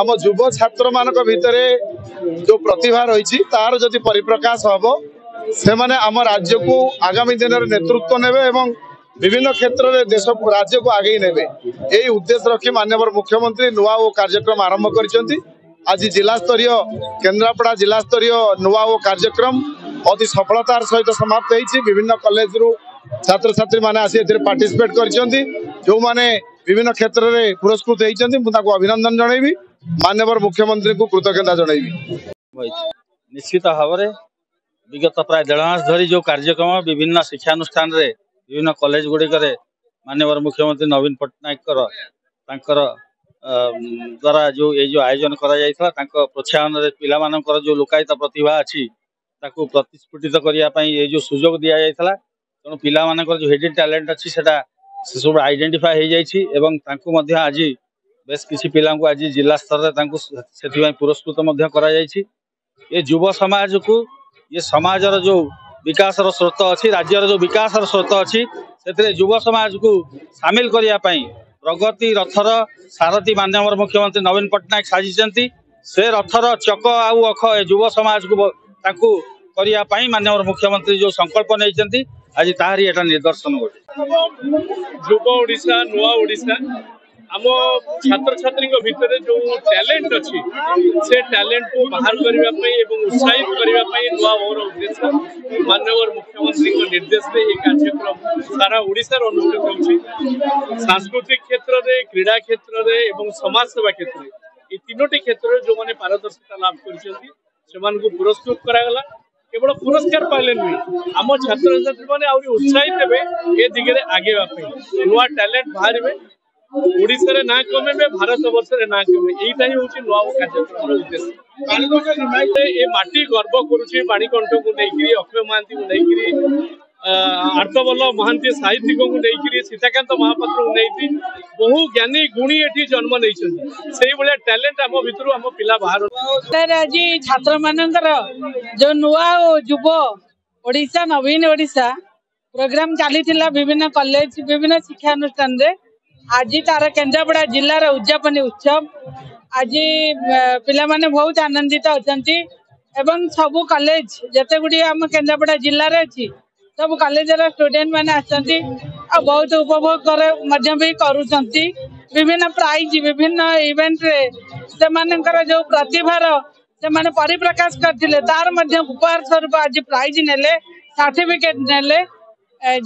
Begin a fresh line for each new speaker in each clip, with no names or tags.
আম ଆମ ଯୁବ ଛାତ୍ରମାନଙ୍କ ଭିତରେ ଯେଉଁ ପ୍ରତିଭା ରହିଛି ତାର ଯଦି ପରିପ୍ରକାଶ ହେବ ସେମାନେ ଆମ ରାଜ୍ୟକୁ আগামী দিনের নেতৃত্ব নেবে এবং বিভিন্ন ক্ষেত্রে দেশ রাজ্যকে আগেই নেবে এই উদ্দেশ্য রক্ষি মাননীয় মুখ্যমন্ত্রী নূয়া ও কার্যক্রম আরম্ভ করেছেন আজ জেলাস্তরীয় কেন্দ্রাপড়া জেলাস্তরীয় নূয়া ও কার্যক্রম অতি সফলতার সহ সমাপ্ত হয়েছে বিভিন্ন কলেজ রু ছাত্রছাত্রী মানে আসি এতে পার্টিসিপেট করেছেন যে বিভিন্ন ক্ষেত্রে পুরস্কৃত হয়েছেন মু তাকে অভিনন্দন জনাইবি ମାନ୍ୟବର ମୁଖ୍ୟମନ୍ତ୍ରୀଙ୍କୁ କୃତଜ୍ଞତା ଜଣାଇବି
ନିଶ୍ଚିତ ଭାବରେ ବିଗତ ପ୍ରାୟ ଦେଢ଼ ମାସ ଧରି ଯେଉଁ କାର୍ଯ୍ୟକ୍ରମ ବିଭିନ୍ନ ଶିକ୍ଷାନୁଷ୍ଠାନରେ ବିଭିନ୍ନ କଲେଜ ଗୁଡ଼ିକରେ ମାନ୍ୟବର ମୁଖ୍ୟମନ୍ତ୍ରୀ ନବୀନ ପଟ୍ଟନାୟକଙ୍କର ତାଙ୍କର ଦ୍ୱାରା ଯେଉଁ ଏଇ ଯେଉଁ ଆୟୋଜନ କରାଯାଇଥିଲା ତାଙ୍କ ପ୍ରୋତ୍ସାହନରେ ପିଲାମାନଙ୍କର ଯେଉଁ ଲୁକାୟିତ ପ୍ରତିଭା ଅଛି ତାକୁ ପ୍ରତିସ୍ଫୁଟିତ କରିବା ପାଇଁ ଏଇ ଯେଉଁ ସୁଯୋଗ ଦିଆଯାଇଥିଲା ତେଣୁ ପିଲାମାନଙ୍କର ଯେଉଁ ହିଡିନ୍ ଟ୍ୟାଲେଣ୍ଟ ଅଛି ସେଟା ସେସବୁ ଆଇଡେଣ୍ଟିଫାଏ ହେଇଯାଇଛି ଏବଂ ତାଙ୍କୁ ମଧ୍ୟ ଆଜି ବେଶ କିଛି ପିଲାଙ୍କୁ ଆଜି ଜିଲ୍ଲା ସ୍ତରରେ ତାଙ୍କୁ ସେଥିପାଇଁ ପୁରସ୍କୃତ ମଧ୍ୟ କରାଯାଇଛି ଏ ଯୁବ ସମାଜକୁ ଏ ସମାଜର ଯେଉଁ ବିକାଶର ସ୍ରୋତ ଅଛି ରାଜ୍ୟର ଯେଉଁ ବିକାଶର ସ୍ରୋତ ଅଛି ସେଥିରେ ଯୁବ ସମାଜକୁ ସାମିଲ କରିବା ପାଇଁ ପ୍ରଗତି ରଥର ସାରଥୀ ମାନ୍ୟବର ମୁଖ୍ୟମନ୍ତ୍ରୀ ନବୀନ ପଟ୍ଟନାୟକ ସାଜିଛନ୍ତି ସେ ରଥର ଚକ ଆଉ ଅଖ ଏ ଯୁବ ସମାଜକୁ ତାଙ୍କୁ କରିବା ପାଇଁ ମାନ୍ୟବର ମୁଖ୍ୟମନ୍ତ୍ରୀ ଯେଉଁ ସଂକଳ୍ପ ନେଇଛନ୍ତି ଆଜି ତାହାରି ଏଇଟା ନିଦର୍ଶନ ଗୋଟେ
ଯୁବ ଓଡ଼ିଶା ନୂଆ ଓଡ଼ିଶା ଆମ ଛାତ୍ରଛାତ୍ରୀଙ୍କ ଭିତରେ ଯୋଉ ଟ୍ୟାଲେଣ୍ଟ ଅଛି ସେ ଟ୍ୟାଲେଣ୍ଟକୁ ବାହାର କରିବା ପାଇଁ ଏବଂ ଉତ୍ସାହିତ କରିବା ପାଇଁ ନୂଆ ମୋର ଉଦ୍ଦେଶ୍ୟ ମାନ୍ୟବର ମୁଖ୍ୟମନ୍ତ୍ରୀଙ୍କ ନିର୍ଦ୍ଦେଶରେ ଏହି କାର୍ଯ୍ୟକ୍ରମ ସାରା ଓଡ଼ିଶାରେ ଅନୁଷ୍ଠିତ ହେଉଛି ସାଂସ୍କୃତିକ କ୍ଷେତ୍ରରେ କ୍ରୀଡ଼ା କ୍ଷେତ୍ରରେ ଏବଂ ସମାଜସେବା କ୍ଷେତ୍ରରେ এই তিনোটি ক্ষেত্রে যে পারদর্শিতা লাভ করেছেন সে পুরস্কৃত করা কেবল পুরস্কার পাইলে নুহে আমার ছাত্রছাত্রী মানে আহরি উৎসাহিত হবে এ দিগরে আগেবা নয় ট্যালেন্ট বাহারে উড়িষ্যারে না কমেবে ଭାରତବର୍ଷରେ ନା କମେ ଏଇଟା ହିଁ ହଉଛି ନୂଆ କାର୍ଯ୍ୟକ୍ରମର ଉଦ୍ଦେଶ୍ୟ ଏ ମାଟି ଗର୍ବ କରୁଛି ବାଣୀକଣ୍ଠକୁ ନେଇକିରି ଅକ୍ଷୟ ମହାନ୍ତିକୁ ନେଇକିରି ଆର୍ତ୍ତବଲ୍ଲଭ ମହାନ୍ତି ସାହିତ୍ୟିକଙ୍କୁ ନେଇକିରି ସୀତାକାନ୍ତ ମହାପାତ୍ରଙ୍କୁ ନେଇକି ବହୁ ଜ୍ଞାନୀ ଗୁଣୀ ଏଠି ଜନ୍ମ ନେଇଛନ୍ତି ସେଇଭଳିଆ ଟ୍ୟାଲେଣ୍ଟ ଆମ ଭିତରୁ ଆମ ପିଲା ବାହାରୁ
ଆଜି ଛାତ୍ରମାନଙ୍କର ଯୋଉ ନୂଆ ଓ ଯୁବ ଓଡ଼ିଶା ନବୀନ ଓଡ଼ିଶା ପ୍ରୋଗ୍ରାମ ଚାଲିଥିଲା ବିଭିନ୍ନ କଲେଜ ବିଭିନ୍ନ ଶିକ୍ଷାନୁଷ୍ଠାନରେ आज तार केन्द्रापड़ा जिलार उद्यापन उत्सव आज पे बहुत आनंदित अच्छा एवं सब कलेज जिते गुड़ी आम केन्द्रापड़ा जिले अच्छी सब कलेज स्टूडेंट मैंने आ बहुत उपभोग कर करूँ विभिन्न प्राइज विभिन्न इवेंट रे से मानकर जो प्रतिभार से मैंने परिप्रकाश करते तार उपहार स्वरूप आज प्राइज ने सार्टिफिकेट ने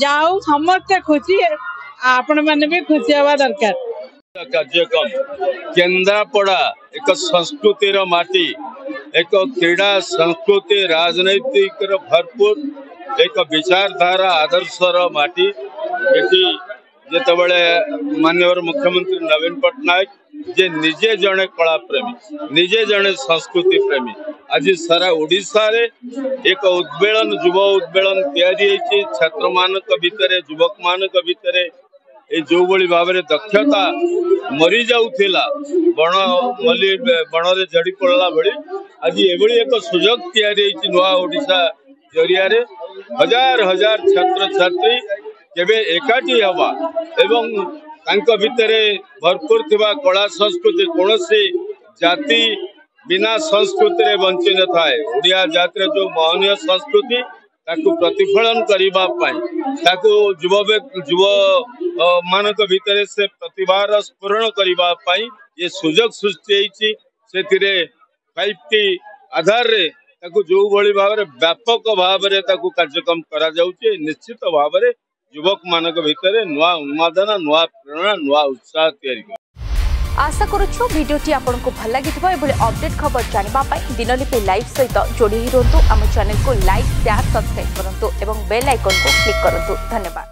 जाऊ समे खुशी आपण मैंने भी खुशी हवा दरकार
କାର୍ଯ୍ୟକ୍ରମ କେନ୍ଦ୍ରାପଡ଼ା ଏକ ସଂସ୍କୃତିର ମାଟି ଏକ କ୍ରୀଡ଼ା ସଂସ୍କୃତି ରାଜନୈତିକର ଭରପୁର ଏକ ବିଚାରଧାରା ଆଦର୍ଶର ମାଟି ଏଠି ଯେତେବେଳେ ମାନ୍ୟବର ମୁଖ୍ୟମନ୍ତ୍ରୀ ନବୀନ ପଟ୍ଟନାୟକ ଯେ ନିଜେ ଜଣେ କଳାପ୍ରେମୀ ନିଜେ ଜଣେ ସଂସ୍କୃତି ପ୍ରେମୀ ଆଜି ସାରା ଓଡ଼ିଶାରେ ଏକ ଉଦ୍ବେଳନ ଯୁବ ଉଦ୍ବେଳନ ତିଆରି ହେଇଛି ଛାତ୍ରମାନଙ୍କ ଭିତରେ ଯୁବକମାନଙ୍କ ଭିତରେ ଏ ଯେଉଁଭଳି ଭାବରେ ଦକ୍ଷତା ମରିଯାଉଥିଲା ବଣ ମଲ୍ଲି ବଣରେ ଝଡ଼ି ପଡ଼ିଲା ଭଳି ଆଜି ଏଭଳି ଏକ ସୁଯୋଗ ତିଆରି ହେଇଛି ନୂଆ ଓଡ଼ିଶା ଜରିଆରେ ହଜାର ହଜାର ଛାତ୍ରଛାତ୍ରୀ କେବେ ଏକାଠି ହେବା ଏବଂ ତାଙ୍କ ଭିତରେ ଭରପୁର ଥିବା କଳା ସଂସ୍କୃତି କୌଣସି ଜାତି ବିନା ସଂସ୍କୃତିରେ ବଞ୍ଚି ନଥାଏ ଓଡ଼ିଆ ଜାତିର ଯେଉଁ ମହନୀୟ ସଂସ୍କୃତି ତାକୁ ପ୍ରତିଫଳନ କରିବା ପାଇଁ ତାକୁ ଯୁବ ଯୁବ ମାନଙ୍କ ଭିତରେ ସେ ପ୍ରତିଭାର ସ୍ଫୁରଣ କରିବା ପାଇଁ ଏ ସୁଯୋଗ ସୃଷ୍ଟି ହେଇଛି ସେଥିରେ ଫାଇଭ୍ ଟି ଆଧାରରେ ତାକୁ ଯେଉଁଭଳି ଭାବରେ ବ୍ୟାପକ ଭାବରେ ତାକୁ କାର୍ଯ୍ୟକ୍ରମ କରାଯାଉଛି ନିଶ୍ଚିତ ଭାବରେ ଯୁବକମାନଙ୍କ ଭିତରେ ନୂଆ ଉନ୍ମାଦନା ନୂଆ ପ୍ରେରଣା ନୂଆ ଉତ୍ସାହ ତିଆରି
আশা করুছু ভিডিওটি আপনার ভাল লাগিব এভাবে অপডেট খবর জাঁয়া দিনলিপি লাইভ সহিত যোড়ি রুহতু আমার চ্যানেল লাইক সেয়ার সবসক্রাইব করতু এবং বেল আইকন ক্লিক করতু ধন্যবাদ